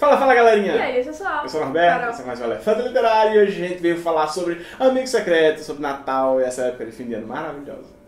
Fala, fala galerinha! E aí, pessoal? Eu sou o Norberto, esse é mais o Elefante Literário e hoje a gente veio falar sobre Amigo Secreto, sobre Natal e essa época de fim de ano maravilhosa.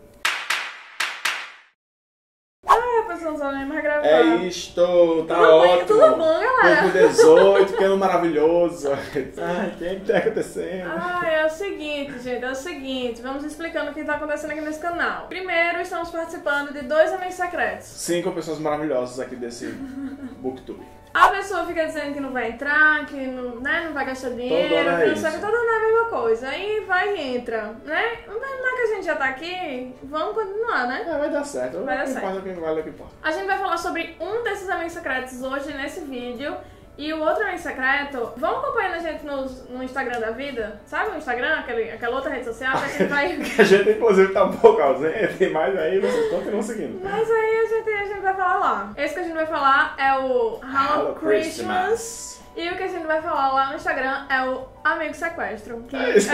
Ah, pessoal, não sabe nem mais gravar. É isto, tá Tudo ótimo. tudo bom, galera? Corpo 18, que ano maravilhoso. Ai, o que tá acontecendo? Ah, é o seguinte, gente, é o seguinte, vamos explicando o que tá acontecendo aqui nesse canal. Primeiro, estamos participando de dois amigos secretos. Cinco pessoas maravilhosas aqui desse Booktube. A pessoa fica dizendo que não vai entrar, que não, né, não vai gastar dinheiro, é que não que, toda hora é a mesma coisa. Aí vai e entra, né? Mas não é que a gente já tá aqui, vamos continuar, né? É, vai dar certo. Vai dar que certo. importa é que vale que importa. A gente vai falar sobre um desses amigos secretos hoje nesse vídeo. E o outro amigo secreto, vão acompanhando a gente no, no Instagram da vida, sabe o Instagram, aquele, aquela outra rede social que a gente vai. A gente, inclusive, tá um pouco ausente, mas aí vocês continuam seguindo. Mas aí a gente, a gente vai falar lá. Esse que a gente vai falar é o Hello Christmas. E o que a gente vai falar lá no Instagram é o Amigo Sequestro. Que É, isso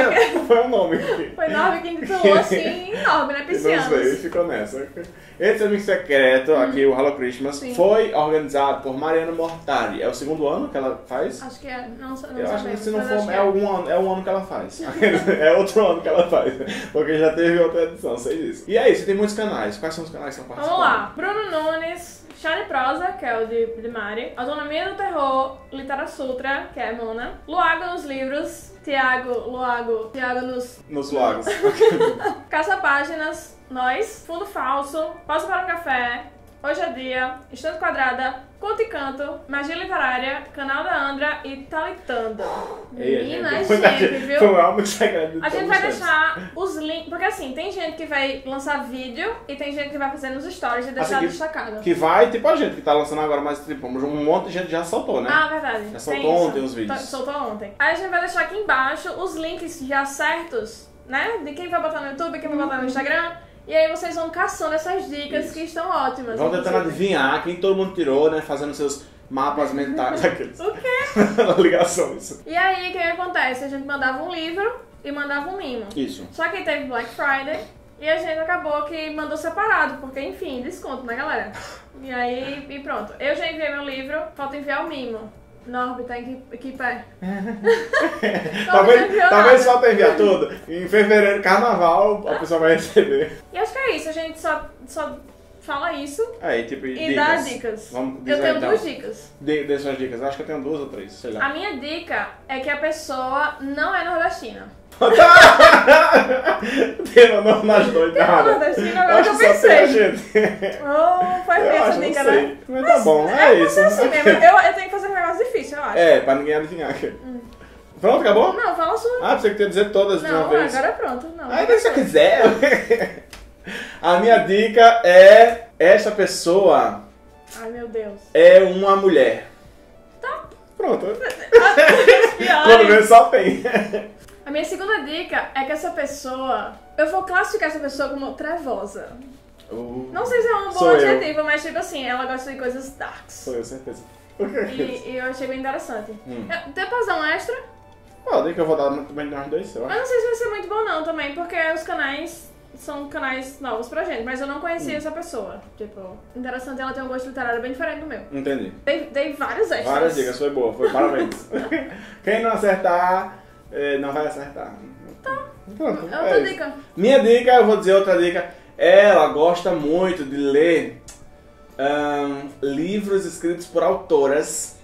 foi o nome aqui. foi Norby que intitulou assim, Norby, né? E Não sei, Piscianos. ficou nessa. Esse amigo secreto, aqui, o Hello Christmas, Sim. foi organizado por Mariana Mortari. É o segundo ano que ela faz? Acho que é, não, não Eu acho que se não for, que é algum ano, é um ano que ela faz. é outro ano que ela faz. Porque já teve outra edição, sei disso. E é isso, tem muitos canais. Quais são os canais que estão participando? Vamos lá. Bruno Nunes, Chá de Prosa, que é o de, de Mari. Autonomia do Terror, Litera Sutra, que é Mona. Luago nos livros, Tiago, Luago, Tiago nos Nos lagos. Caça-páginas, Nós, Fundo Falso, Pausa para um Café, Hoje é Dia, Estante Quadrada, Conto e Canto, Magia Literária, Canal da Andra e Talitando. Ei, Menina, gente, gente, muita gente- viu? Foi um álbum de A gente vai deixar os links, porque assim, tem gente que vai lançar vídeo e tem gente que vai fazer nos stories e deixar Assim, destacado. Que vai, tipo a gente que tá lançando agora, mas tipo, um monte de gente já soltou, né? Ah, verdade. Já soltou ontem os vídeos. Tá- Soltou ontem. Aí a gente vai deixar aqui embaixo os links já certos, né? De quem vai botar no YouTube, quem vai botar no Instagram. E aí vocês vão caçando essas dicas Isso. que estão ótimas. Vão tentando adivinhar quem todo mundo tirou, né? Fazendo seus mapas mentais aqueles. O quê? Ligações. E aí o que acontece? A gente mandava um livro e mandava um mimo. Isso. Só que teve Black Friday e a gente acabou que mandou separado, porque enfim, desconto, né, galera? E aí, e pronto. Eu já enviei meu livro, falta enviar o mimo. Norby, tá em que, que pé? Talvez talvez nada. falta enviar tudo. Em fevereiro, carnaval, a pessoa vai receber. E acho que é isso, a gente só, só fala isso Aí, tipo, e dicas. dá dicas. Vamos Eu tenho então. duas dicas. Dê, dê suas dicas. Acho que eu tenho duas ou três, sei lá. A minha dica é que a pessoa não é nordestina. Tem no, nas doidas. Tem nada. nordestina, agora Acho que eu só tem a pensei. gente. Oh, foi Eu essa dica, né? Mas tá bom, é, É, isso. é assim mesmo. Eu, eu tenho que fazer um negócio difícil, eu acho. É, pra ninguém adivinhar. Pronto, acabou? Não, fala sua. Ah, você que dizer todas de uma Não, vez. agora pronto. Não. Aí se você quiser. A minha dica é essa pessoa Ai, meu Deus. é uma mulher. Tá. Pronto. Quando vê só tem. A minha segunda dica é que essa pessoa. Eu vou classificar essa pessoa como trevosa. Uh, Não sei se é um bom Sou eu. adjetivo, mas tipo assim, ela gosta de coisas darks. Sou eu, certeza. É? E, e eu achei bem interessante. Hum. Eu- Tem um extra? Pode que eu vou dar também nós dois, eu Eu acho. não sei se vai ser muito bom não também, porque os canais são canais novos pra gente, mas eu não conhecia Hum. essa pessoa. Tipo, interessante, ela tem um gosto literário bem diferente do meu. Entendi. Dei, dei vários extras. Várias dicas, foi boa, foi parabéns. Quem não acertar, eh, não vai acertar. Tá. Pronto, Outra é dica. Minha dica, eu vou dizer outra dica. Ela gosta muito de ler ahn, livros escritos por autoras.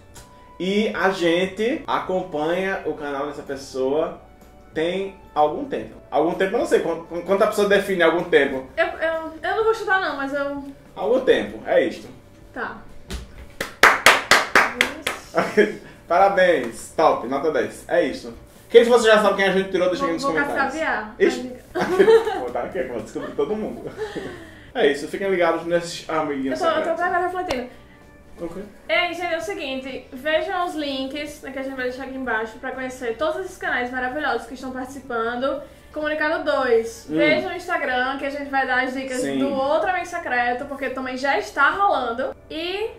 E a gente acompanha o canal dessa pessoa tem algum tempo. Algum tempo, eu não sei quanto, quanto a pessoa define algum tempo. Eu, eu, eu não vou chutar não, mas eu. Algum tempo, é isto. Tá. Parabéns, top, nota 10. É isso. Quem se você já sabe quem a gente tirou, deixa aqui nos vou comentários. Ixi. Vou dar aqui, vou descobrir todo mundo. É isso, fiquem ligados nesses Eu amiguinhos tô, eu tô secretos. até agora refletindo. Ok. É, gente, é o seguinte, vejam os links né, que a gente vai deixar aqui embaixo pra conhecer todos esses canais maravilhosos que estão participando. Comunicado 2, Hum. vejam o Instagram que a gente vai dar as dicas Sim. do outro amigo secreto, porque também já está rolando. E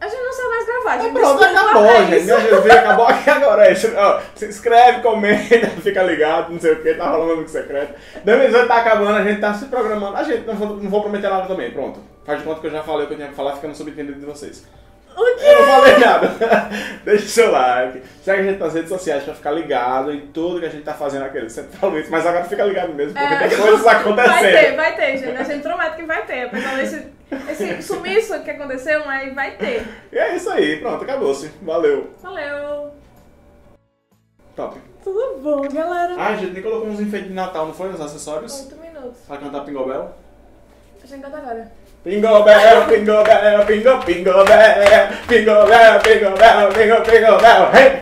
a gente não sabe mais gravar, É gente. pronto, desculpa, acabou, gente. Minha Jesus, acabou aqui agora. Ó, se inscreve, comenta, fica ligado, não sei o que, tá rolando amigo secreto. Depois vai tá acabando, a gente tá se programando. A gente, não vou, não vou prometer nada também, pronto. Faz de conta que eu já falei o que eu tinha que falar, fica no subentendido de vocês. Eu não falei nada. Deixa o seu like. Segue a gente nas redes sociais pra ficar ligado em tudo que a gente tá fazendo aqui. Eu sempre falo isso, mas agora fica ligado mesmo, porque É. tem coisas acontecendo. Vai ter, vai ter, gente. A gente promete que vai ter. Apesar desse esse sumiço que aconteceu, mas vai ter. E é isso aí, pronto, acabou-se. Valeu. Valeu. Top. Tudo bom, galera? Ah, a gente nem colocou uns enfeites de Natal, não foi? Nos acessórios? Oito minutos. Pra cantar Pingo Bell? A gente canta agora. Bingo bell, bingo bell, bingo, bingo bell, bingo bell, bingo bell, bingo, bingo bell. Hey,